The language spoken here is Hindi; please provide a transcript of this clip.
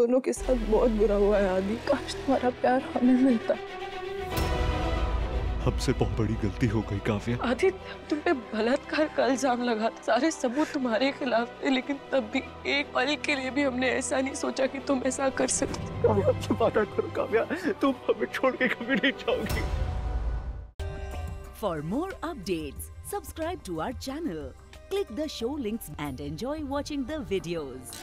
दोनों के साथ बहुत बुरा हुआ है आदि। काश तुम्हारा प्यार हमें मिलता। हमसे बहुत बड़ी गलती हो गई काव्या। आदि तुम तो पे बलात्कार का इल्ज़ाम लगा सारे सबूत तुम्हारे खिलाफ थे लेकिन तब भी एक पल के लिए भी हमने ऐसा नहीं सोचा कि तुम ऐसा कर सकते। काव्या वादा करो काव्या। तुम हमें छोड़ के कभी नहीं जाओगी। For more updates, subscribe to our channel click the show links and enjoy watching the videos.